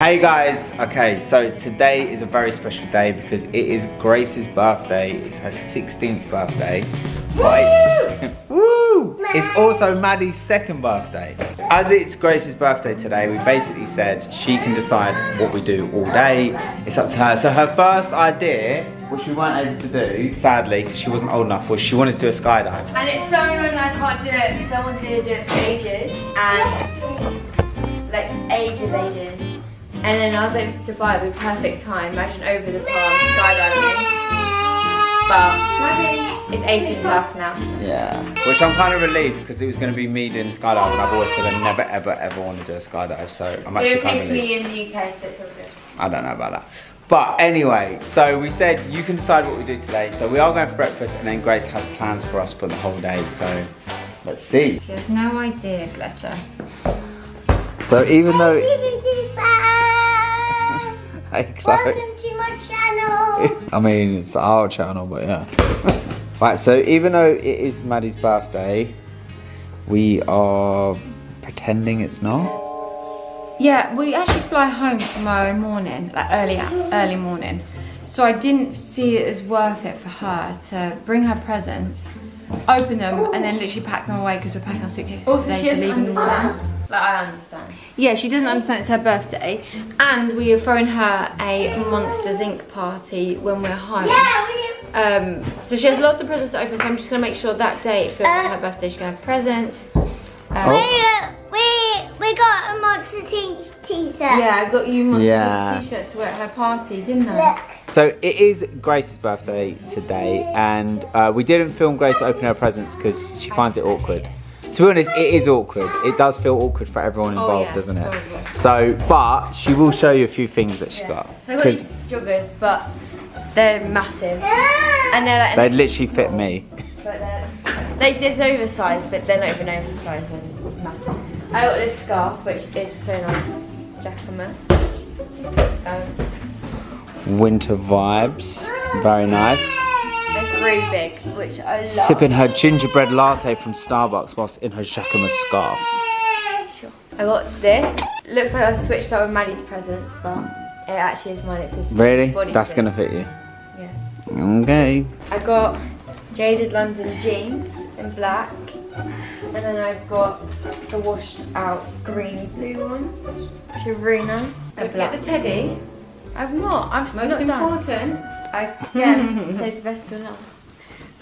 Hey guys, okay, so today is a very special day because it is Grace's birthday. It's her 16th birthday. But it's, woo! It's also Maddie's second birthday. As it's Grace's birthday today, we basically said she can decide what we do all day. It's up to her. So her first idea, which we weren't able to do, sadly, because she wasn't old enough, was she wanted to do a skydive. And it's so annoying I can't do it because I wanted to do it for ages and like ages, ages. And then I was like, Dubai would be perfect time. Imagine over the palm skydiving. But it's 18 plus now. Yeah. Which I'm kind of relieved because it was going to be me doing skydiving. I've always said I never ever ever want to do a skydive. So I'm It actually would kind of take relieved. me in the UK, so it's all good. I don't know about that. But anyway, so we said you can decide what we do today. So we are going for breakfast and then Grace has plans for us for the whole day. So let's see. She has no idea, bless her. So even though... DVG fam! Hey, Chloe. Welcome to my channel! I mean, it's our channel, but yeah. right, so even though it is Maddie's birthday, we are pretending it's not. Yeah, we actually fly home tomorrow morning, like early, early morning. So I didn't see it as worth it for her to bring her presents, open them, and then literally pack them away because we're packing our suitcases today to leave in the morning. Like, I understand. Yeah, she doesn't understand it's her birthday, and we are throwing her a Monsters Inc. party when we're home. Yeah, we Um, so she has lots of presents to open, so I'm just gonna make sure that day it feels like her birthday. She can have presents. Um, we, uh, we, we got a Monster Inc. t-shirt. Yeah, I got you Monsters Yeah. t-shirts to wear at her party, didn't I? Look. So it is Grace's birthday today, and uh, we didn't film Grace open her presents because she finds it awkward. To be honest, it is awkward. It does feel awkward for everyone Oh, involved, yeah, doesn't it? horrible. So, but she will show you a few things that she Yeah. got. So I got these joggers, but they're massive. And they're like, they literally fit me. But they're, like, this oversized, but they're not even oversized, they're just massive. I got this scarf, which is so nice. Jacquemus. Um, Winter vibes, very nice. It's big, which I love. Sipping her gingerbread latte from Starbucks whilst in her Jacquemus scarf. Sure. I got this. Looks like I switched up with Maddie's presents, but it actually is mine. It's this Really? bodysuit. That's gonna fit you. Yeah. Okay. I got Jaded London jeans in black. And then I've got the washed out greeny blue ones, which are really nice. Don't forget the teddy. I've not. I've Most not important. done. I yeah, save the best till last.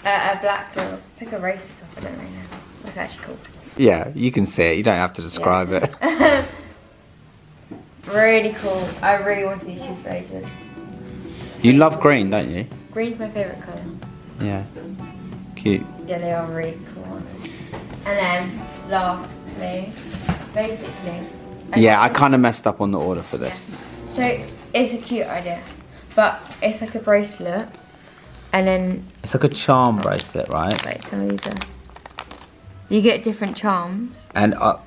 Uh, a black one. It's like a racer top. I don't really know what's it actually called. Yeah, you can see it. You don't have to describe it. Really cool. I really wanted these shoes for ages. You love green, don't you? Green's my favourite colour. Yeah. Cute. Yeah, they are really cool. And then, lastly, basically. Yeah, I kind of messed up on the order for this. So it's a cute idea, but it's like a bracelet, and then It's like a charm bracelet, right? like some of these are. You get different charms. And uh,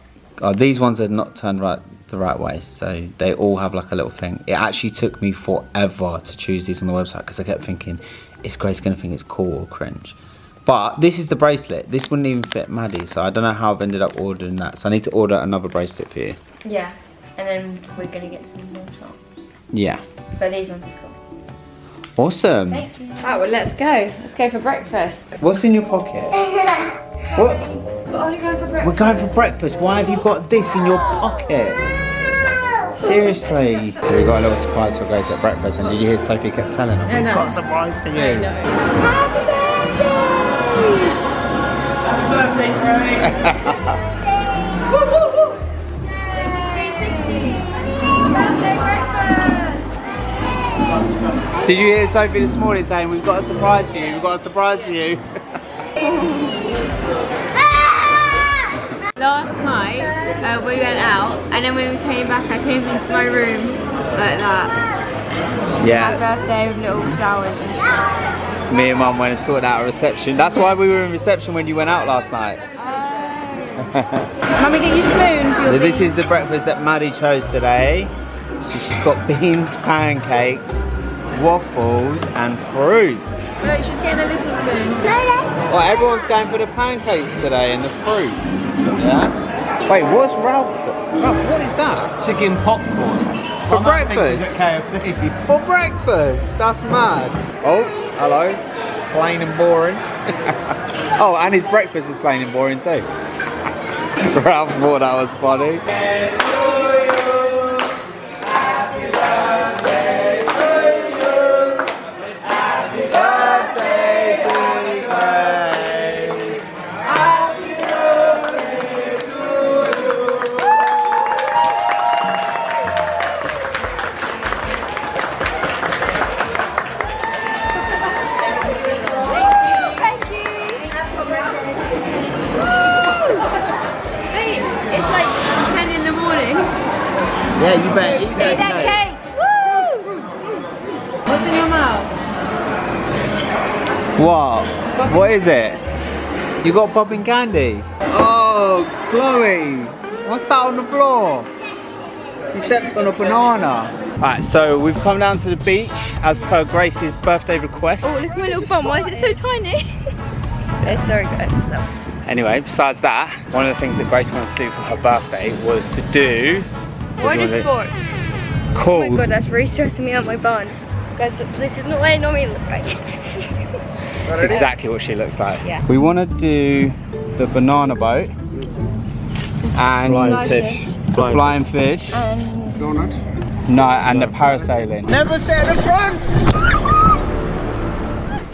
uh, these ones are not turned right the right way, so they all have like a little thing. It actually took me forever to choose these on the website because I kept thinking, is Grace gonna think it's cool or cringe? But this is the bracelet. This wouldn't even fit Maddie, so I don't know how I've ended up ordering that. So I need to order another bracelet for you. Yeah, and then we're gonna get some more charms. Yeah. But these ones are cool. Awesome. Thank you. Right, well let's go. Let's go for breakfast. What's in your pocket? What? We're only going for breakfast. We're going for breakfast. Why have you got this in your pocket? Seriously. So we got a little surprise for Grace at breakfast, and did you hear Sophie kept telling her? We've know. got a surprise for you. Did you hear Sophie this morning saying we've got a surprise for you? We've got a surprise for you. Last night uh, we went out, and then when we came back, I came into my room like that. Yeah. Birthday with little flowers and stuff. Me and Mum went and sorted out a reception. That's why we were in reception when you went out last night. Mummy, get your spoon for your So this beans. is the breakfast that Maddie chose today. So she's got beans, pancakes, waffles and fruits. Look, she's getting a little spoon. Well, everyone's going for the pancakes today and the fruit. Yeah? Wait, what's Ralph got? Ralph, what is that? Chicken popcorn. For breakfast? KFC. For breakfast? That's mad. Oh, hello. Plain and boring. oh, and his breakfast is plain and boring too. Ralph thought that was funny. You got popping candy? Oh, Chloe! What's that on the floor? You stepped on a banana. Alright, so we've come down to the beach as per Grace's birthday request. Oh, look at my little bum. Why is it so tiny? okay, sorry guys. Anyway, besides that, one of the things that Grace wanted to do for her birthday was to do what do Water wanna sports. Cool. Oh my god, that's really stressing me out my bun. Guys, this is not what I normally look like. That's exactly what she looks like. Yeah. We want to do the banana boat and Flying fish. The Flying flying fish. Donut. No, and the parasailing. Never sit at the front!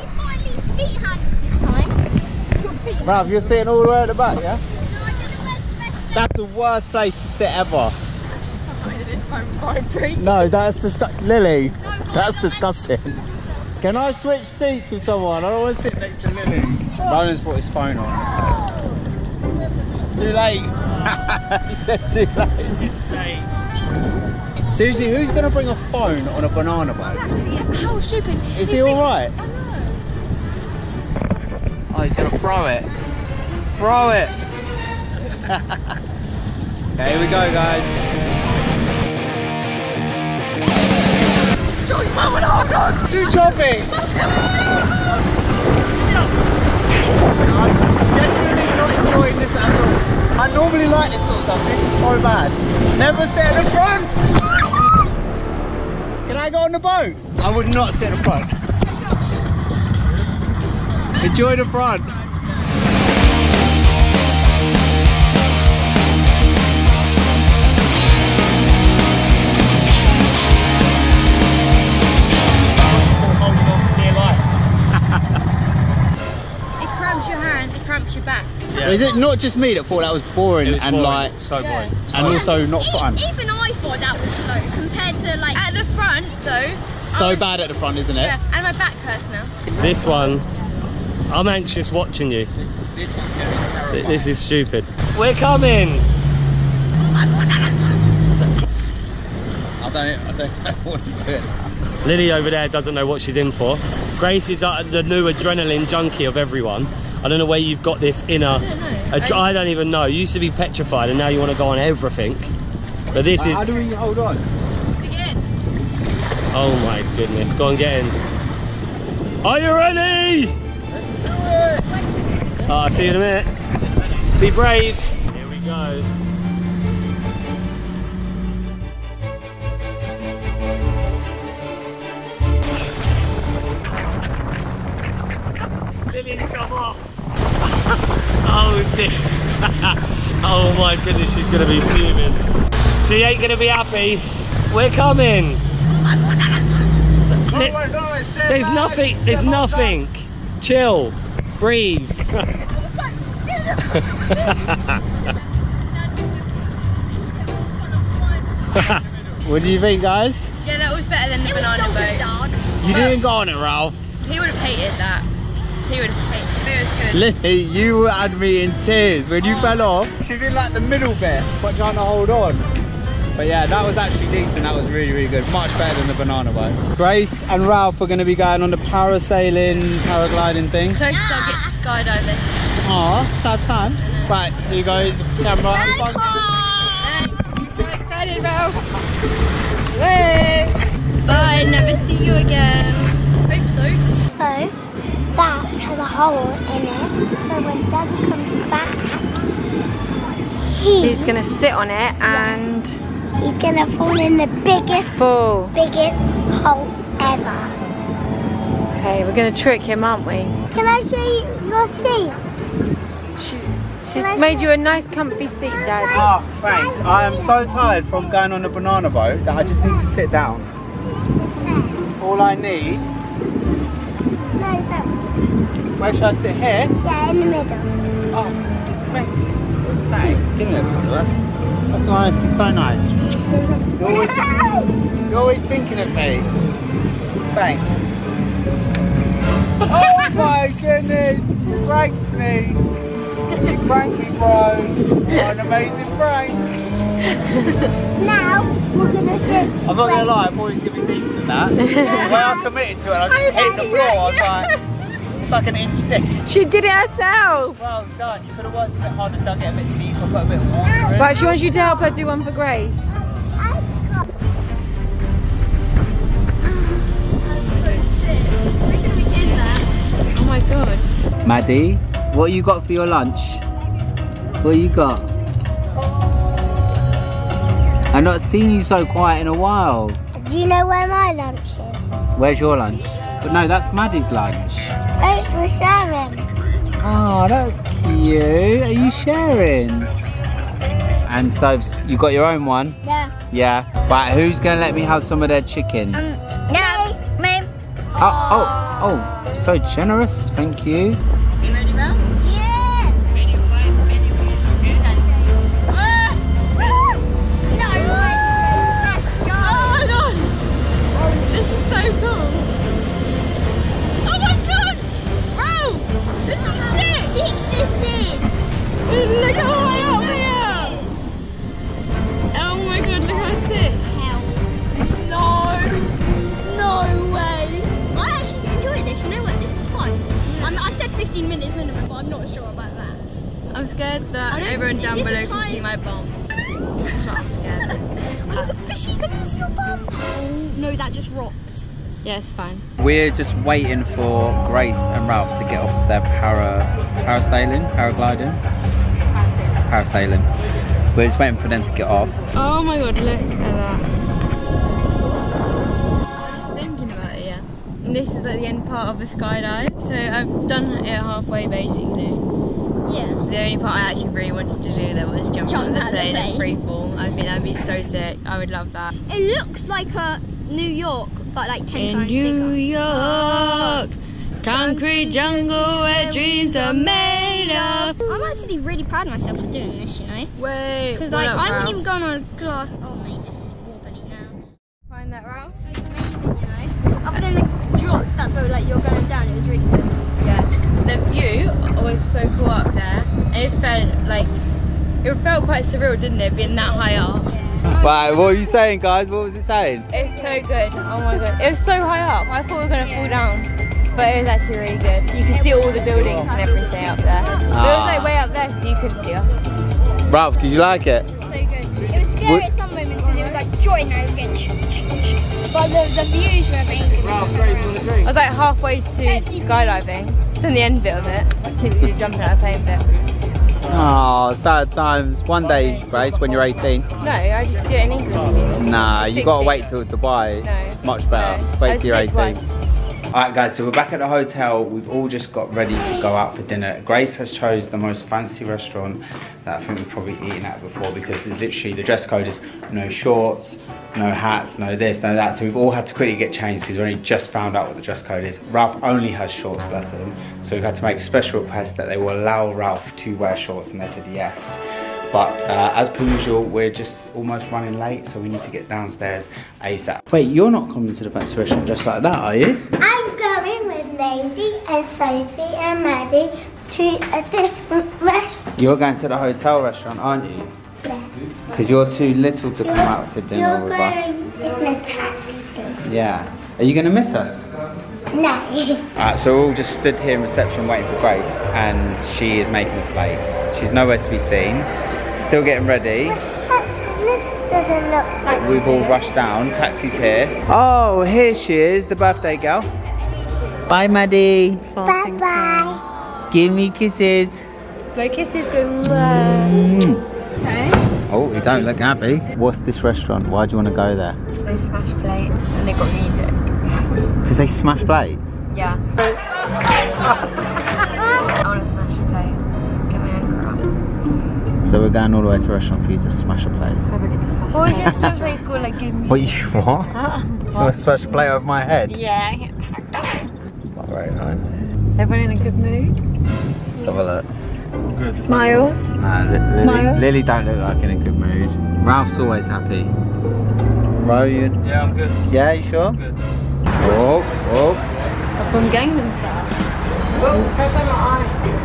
He's got at least feet hands this time. Ralph, you're sitting all the way at the back, yeah? No, I don't know where the best That's the worst place to sit ever. No, that's disgusting. Lily, that's disgusting. Can I switch seats with someone? I don't want to sit next to Lily. Roland's brought his phone on. Too late. he said too late. Seriously, who's going to bring a phone on a banana boat? How stupid. Is he alright? Oh, he's going to throw it. Throw it. okay, here we go, guys. Too choppy! I'm genuinely not enjoying this at. I normally like this sort of stuff. This is so bad. Never sit at the front! Can I go on the boat? I would not sit at the front. Enjoy the front. Back. Is it not just me that thought that was boring was and boring. like so boring. and also not E- fun? Even I thought that was slow compared to like at the front though. So bad at the front, isn't it? Yeah, and my back hurts now. This one, I'm anxious watching you. This one's gonna be terrible. This is stupid. We're coming. I don't, I don't know what he's doing. Lily over there doesn't know what she's in for. Grace is uh, the new adrenaline junkie of everyone. I don't know where you've got this inner. I don't, I don't even know. You used to be petrified, and now you want to go on everything. But this is. How do we hold on? Oh my goodness! Go and get in. Are you ready? Oh, I'll see you in a minute. Be brave. Here we go. Oh oh my goodness, she's gonna be fuming. She ain't gonna be happy. We're coming. Li- there's nothing. There's nothing. Chill. Breathe. What do you think, guys? Yeah, that was better than the banana boat. You didn't go on it, Ralph. He would have hated that. He would have hated it. It was good. Lily, you had me in tears when you fell oh. off. She's in like the middle bit, but trying to hold on. But yeah, that was actually decent. That was really, really good. Much better than the banana boat. Grace and Ralph are going to be going on the parasailing, paragliding thing. Closest I'll get to skydiving. Aw, sad times. Right, here goes the camera. Have. I'm so excited, bro. Hey. Bye. Never see you again. Hope so. So that has a hole in it. So when Dad comes back, he He's gonna sit on it and he's gonna fall in the biggest, Full. biggest hole ever. Okay, we're gonna trick him, aren't we? Can I show you your seat? She, she's made you a nice comfy seat, Dad. Oh, thanks. I am so tired from going on a banana boat that I just need to sit down. All I need. Where should I sit here? Yeah, in the middle. Oh, thank, thanks. Give me a cuddle. That's that's nice. You're so nice. You're always you're always thinking of me. Thanks. Oh my goodness! You pranked me. You pranked me, bro. What an amazing prank. Now, we're gonna sit. I'm not gonna lie. I'm always giving deeper than that. the way I committed to it, I just hit the floor. I was like, it's like an inch thick. She did it herself. Well done. You could have worked a bit harder, dug it a bit deeper, put a bit of water in. Right, she wants you to help her do one for Grace. Oh my god. Maddie, what you got for your lunch? What you got? I've not seen you so quiet in a while. Do you know where my lunch is? Where's your lunch? But no, that's Maddie's lunch. Oh, we're sharing. Oh, that's cute. Are you sharing? And so you got your own one? Yeah. Yeah. Right, who's gonna let me have some of their chicken? Um, no. Me. Oh, oh, oh, so generous. Thank you. Look at all my here! Oh my god, look how sick! No. No way. I actually enjoy this. You know what? This is fun. I'm, I said 15 minutes minimum, but I'm not sure about that. I'm scared that everyone down below can see my bum. That's what I'm scared. Look, the fishy going to see your bum. Oh, no, that just rocked. yeah, it's fine. We're just waiting for Grace and Ralph to get off their para parasailing, paragliding, parasailing. We're just waiting for them to get off. Oh my god, look at that. I was thinking about it, yeah. And this is like the end part of a skydive. So I've done it halfway basically. Yeah. The only part I actually really wanted to do there was jump, Jump out of the out the plane and plane. freefall. I think that'd be so sick. I would love that. It looks like a New York, but like 10 In times New bigger. York, ah. concrete jungle where dreams are made of. I'm actually really proud of myself for doing this, you know? Wait, Because like up, I Ralph? wouldn't even go on a glass. Oh mate, this is wobbly now. find that Ralph. It's amazing, you know. Other than the drops that felt like you're going down, it was really good. Yeah, the view was so cool up there. It just felt like it felt quite surreal, didn't it, being that high up? Right, what were you saying, guys? What was it saying? It's so good. Oh my god, it was so high up. I thought we were gonna fall down, but it was actually really good. You can see all the buildings and everything up there. But it was like ah. way up there, so you couldn't see us. Ralph, did you like it? It So good. It was scary What- at some moments because it was like joy now it was getting But the, the views were amazing. I was like halfway to skydiving. It's in the end bit of it. I just need to do jumping out of plane bit. Oh, sad times. One day, Grace, when you're 18. No, I just do it in England. Nah, you gotta wait till Dubai. No. It's much better. No. Wait till you're 18. twice. Alright guys, so we're back at the hotel. We've all just got ready to go out for dinner. Grace has chose the most fancy restaurant that I think we've probably eaten at before because there's literally, the dress code is no shorts, no hats, no this, no that. So we've all had to quickly get changed because we only just found out what the dress code is. Ralph only has shorts, bless him. So we've had to make a special request that they will allow Ralph to wear shorts and they said yes. But uh, as per usual, we're just almost running late, so we need to get downstairs ASAP. Wait, you're not coming to the fancy restaurant just like that, are you? I'm going with Lady and Sophie and Maddie to a different restaurant. You're going to the hotel restaurant, aren't you? Because you're too little to come out to dinner with us. in a taxi. Yeah. Are you going to miss us? No. Alright, so we're all just stood here in reception waiting for Grace, and she is making us late. She's nowhere to be seen. Still getting ready. this doesn't look like We've all rushed down. Taxi's here. Oh, here she is, the birthday girl. Bye, Maddie. Bye bye. Give me kisses. Blow kisses, go. mwah. Mm. Okay. Oh, you don't look happy. What's this restaurant? Why do you want to go there? They smash plates and they got music. Because they smash plates. Yeah. I want to smash a plate. Get my anger up. So we're going all the way to a restaurant for you to smash a plate. Well, it just looks like it's got like good music. What you what? you want to smash a plate over my head? Yeah. It's very nice. Everyone in a good mood. Let's have a look. Smiles. Nah, Li- Lily, Smile. Lily don't look like in a good mood. Ralph's always happy. Ro, you? Yeah, I'm good. Yeah, you sure? Good. Oh, oh. From Gangnam Style.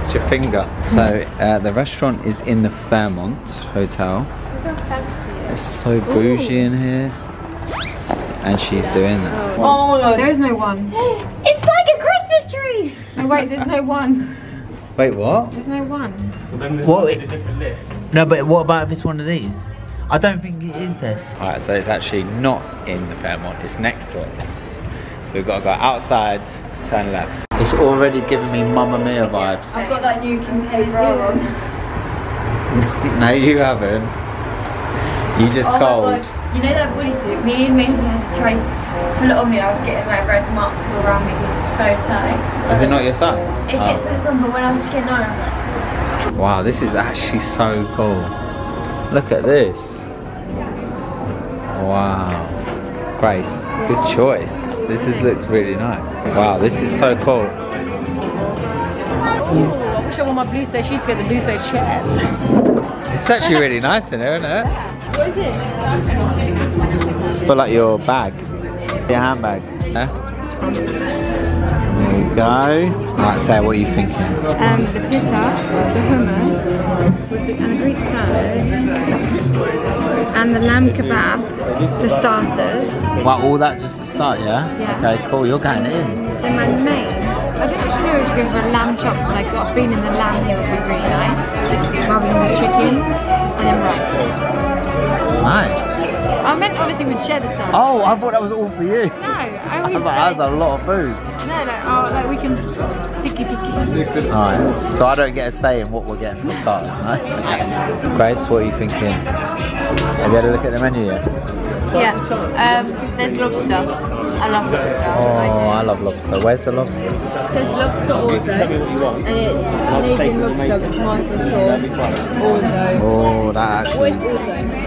It's your finger. So uh, the restaurant is in the Fairmont Hotel. It's so bougie in here. And she's doing that. Oh my god, there is no one. It's like a Christmas tree. No, wait, there's no one. Wait, what? There's no one. So then there's What? one a different lift. No, but what about if it's one of these? I don't think it is this. Alright, so it's actually not in the Fairmont, it's next to it. So we've got to go outside, turn left. It's already giving me Mamma Mia vibes. I've got that new Kim K bra on. no, you haven't. You just Oh my cold. god. You know that bodysuit? Me and Maisie had to try to pull on me and I was getting like red marks all around me. It's so tight. Is it not your size? It gets when it's on, but when I was getting on, I was like, Wow, this is actually so cool. Look at this. Wow. Grace, good choice. This is, looks really nice. Wow, this is so cool. Ooh, I wish I wore my blue suede shoes to get the blue suede shirts. It's actually really nice in here, isn't it? What is it? It's for like your bag, your handbag. Yeah? There you go. Alright, Sarah, what are you thinking? Um, the pizza, with the hummus, with the, and the Greek salad, and the lamb kebab, the starters, Well, all that just to start, yeah? Yeah. Okay, cool. You're going in. then my main. I don't actually know if to go for a lamb chop, but I got a feeling the lamb here would be really nice, rather than the chicken, and then rice. Nice. I meant obviously we'd share the stuff. Oh, I thought that was all for you. No, I I always was like, that's a lot of food. No, like, oh, like we can picky picky. Alright, so I don't get a say in what we're getting for starters, no? Okay. Grace, what are you thinking? Have you had a look at the menu yet? Yeah. Um, there's lobster. I love lobster. Oh, I love lobster. Where's the lobster? There's lobster also, and it's Canadian lobster with tomato sauce. Also. Oh, that actually.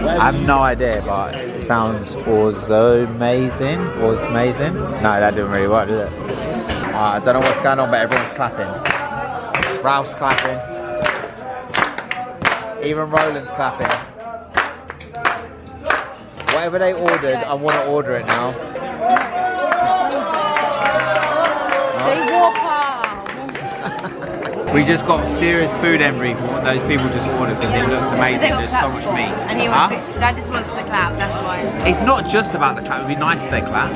What is also? I have no idea, but it sounds also amazing. Was amazing. No, that didn't really work, did it? Uh, I don't know what's going on, but everyone's clapping. Ralph's clapping. Even Roland's clapping. Whatever they ordered, I want to order it now. We just got serious food envy from what those people just ordered because it looks amazing. There's so much meat. And he wants Dad just wants the clap, that's why. It's not just about the clap. It'd be nice if they clapped.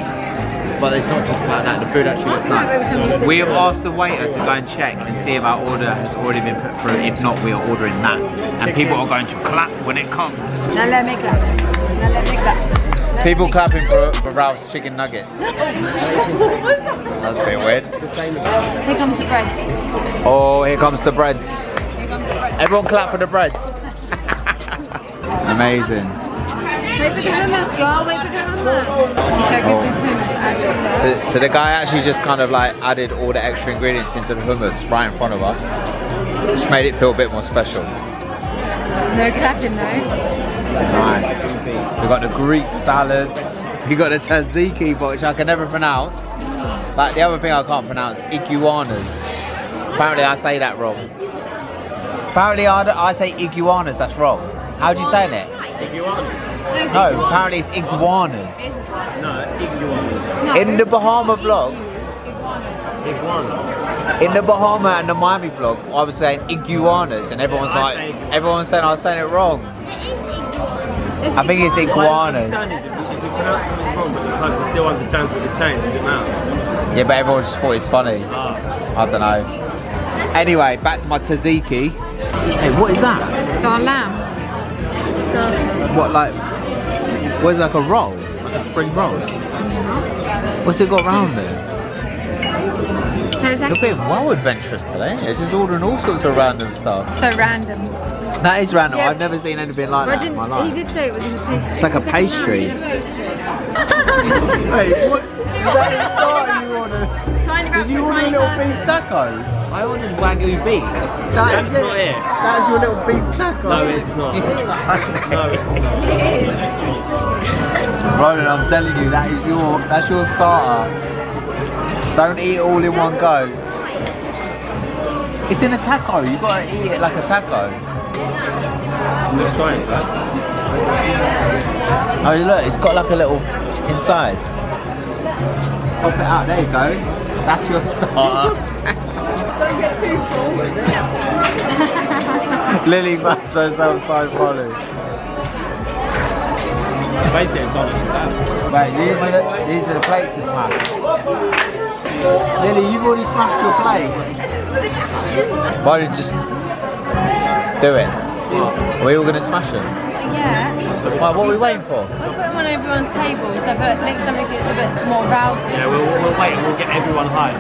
But it's not just about that. The food actually looks nice. We have asked the waiter to go and check and see if our order has already been put through. If not, we are ordering that. And people are going to clap when it comes. Now let me clap. Now let me clap. People clapping for, for Ralph's chicken nuggets. That's a bit weird. Here comes the breads. Oh, here comes the breads. Everyone clap for the breads. Amazing. Wait for the hummus, girl. Wait for the hummus. Look at this hummus actually. So, so the guy actually just kind of like added all the extra ingredients into the hummus right in front of us, which made it feel a bit more special. No clapping though. Nice. We got the Greek salads. We got the tzatziki, but which I can never pronounce. Like the other thing I can't pronounce, iguanas. Apparently I say that wrong. Apparently I, I say iguanas, that's wrong. How do you say it? No, apparently it's iguanas. No, iguanas. In the Bahama vlogs, Iguana. in the Bahama and the Miami vlog, I was saying iguanas, and everyone's I like, say- everyone's saying I was saying it wrong. It is I think it's My iguanas. understanding is if if you pronounce something wrong but the person still understands what you're saying, does it matter? Yeah, but everyone just thought it's funny. Ah. I don't know. Anyway, back to my tzatziki. Hey, what is that? It's our lamb. What, like, what is it, like a roll? Like a spring roll? What's it got round there? So it's You're being well adventurous today. You're just ordering all sorts of random stuff. so random. That is random. Yeah. I've never seen anything like I that in my he did say it was in a pastry. It's like a pastry. Wait, what? Is that the start you ordered? Did you order a little beef taco? I ordered wagyu beef. That That's is not it. That's your little beef taco. No, it's not. No, it's not. Roland, I'm telling you, that is your that's your starter. Don't eat it all in one go. It's in a taco. You gotta eat it like a taco. Let's try it, bro. Oh look, it's got like a little inside. Pop it out. There you go. That's your starter. Don't get too full. Lily Mazzo's outside volley. Basically, it's done. Right, these are the, these are the plates to smash. Lily, you've already smashed your plate. Why don't you just do it? Are we all going to smash them? Yeah. Right, what are we waiting for? We'll put them on everyone's table, so I feel like next time it gets a bit more rowdy. Yeah, we'll, we'll wait and we'll get everyone home.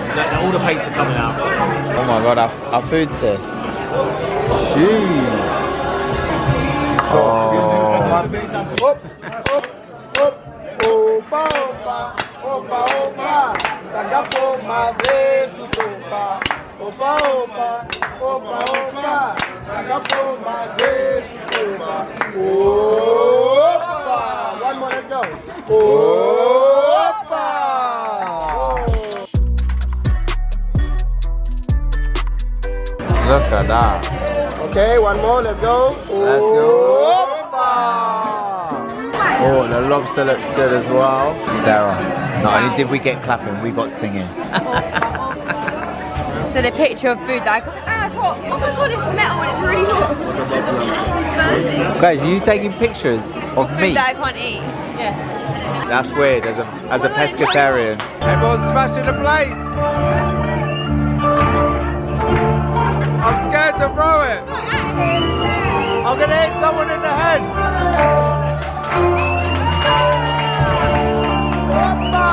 All the plates are coming out. Oh my god, our, our food's here. Jeez. Oh. One more, let's go. Opa! Look at that. Okay, one more, let's go. Let's go. Opa! Oh, the lobster looks good as well. Sarah, not only did we get clapping, we got singing. So the picture of food that I got, ah, it's hot. Oh my god, it's metal and it's really hot. It's. Guys, are you taking pictures of Food meat? that I can't eat. Yeah. That's weird as a as a Well, it's pescatarian. Everyone's smashing the plates. I'm scared to throw it. I'm gonna hit someone in the head. Hoppa!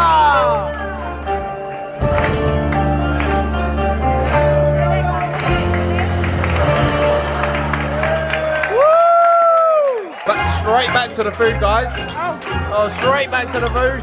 Straight back to the food, guys. Oh, straight back to the food.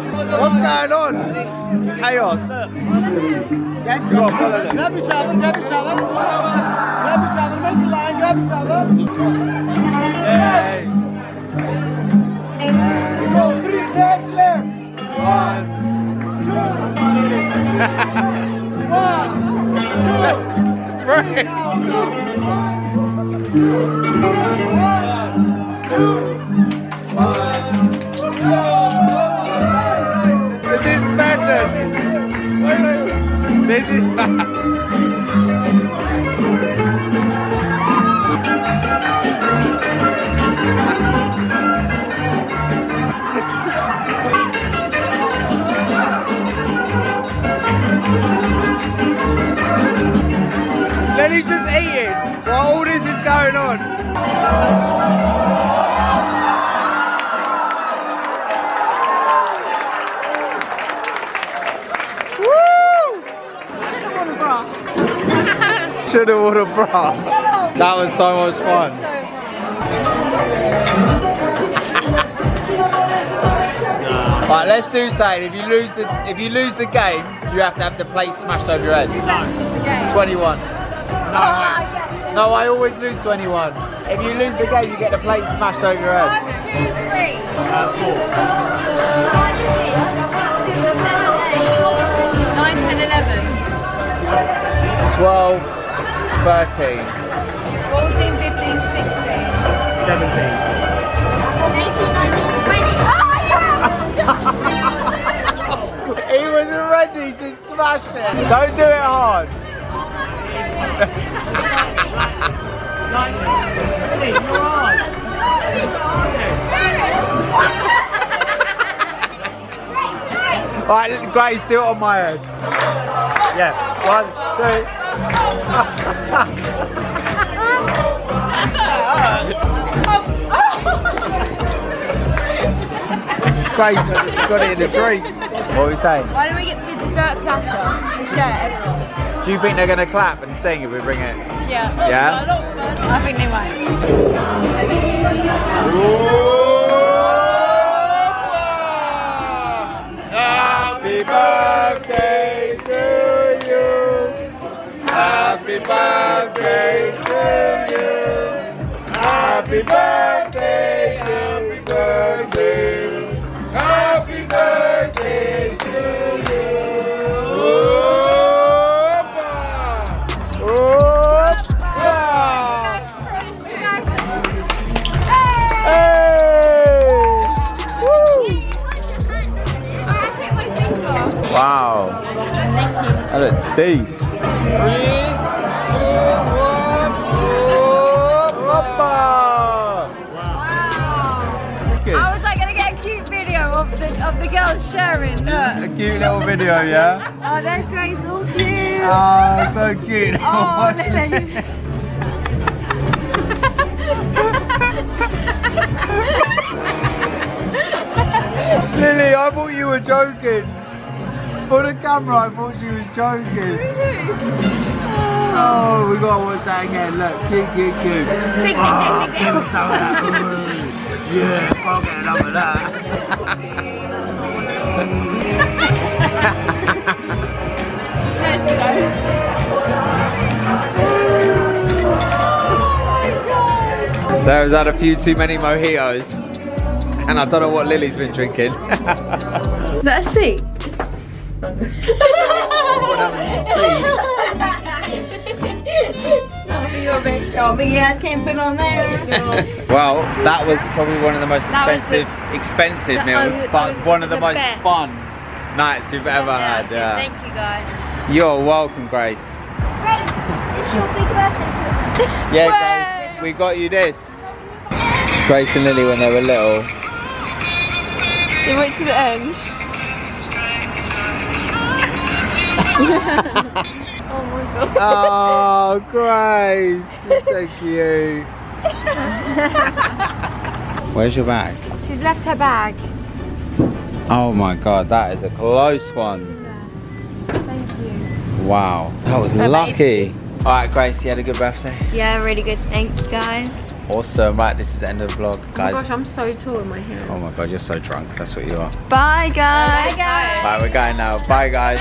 What's going on? Chaos. Yes, you them. Grab each other, grab each other. Grab each other, make the line, grab each other. Yay. Go, three sets left. One. One, Three. This is Lenny's just eating while all this is going on. Should have worn a bra. That was so much fun. Right, let's do something. If you lose the if you lose the game, you have to have the plate smashed over your head. 21. No, I always lose 21. If you lose the game, you get the plate smashed over your head. Nine, ten, eleven. 12, 13. 14, 15, 16. 17. 18 19 20 He was ready to smash it. Don't do it hard. Alright, Grace, do it on my head. Yeah, one, two. Grace, you got it in the drinks. What are we saying? Why don't we get the dessert platter and share it everyone? Do you think they're gonna clap and sing if we bring it? Yeah. Yeah? I think they might. Happy Happy birthday, happy birthday. Happy birthday to you. Opa! Opa! Hey! Wow. That looks decent. Sharing. Look. A cute little video, yeah? Oh, that's great, ah, so cute. Oh, so cute. Oh, Lily. Lily, I thought you were joking. For the camera, I thought she was joking. Oh, we gotta watch that again. Look, cute, cute, cute. Me some of that. Ooh. Yeah, I'll get enough of that. Sarah's had a few too many mojitos. And I don't know what Lily's been drinking. Is that a seat? Big ass can't fit on there. Well, that was probably one of the most That was the- expensive, expensive meals, was- but was one of the, the most best. fun nights we've ever had. Yeah. Thank you guys. You're welcome, Grace. Grace, it's your big birthday present. Yeah, Grace, we got you this. Grace and Lily when they were little. They went to the end. oh my god. Oh, Grace, you're so cute. Where's your bag? She's left her bag. Oh my god, that is a close one. Thank you. Wow, that was Bye, lucky. All right, Grace, you had a good birthday. Yeah, really good. Thank you guys. Awesome. Right, this is the end of the vlog, Oh my guys. gosh, I'm so tall in my hair. Oh my god, you're so drunk. That's what you are. Bye guys. Bye guys. Bye, we're going now. Bye, guys.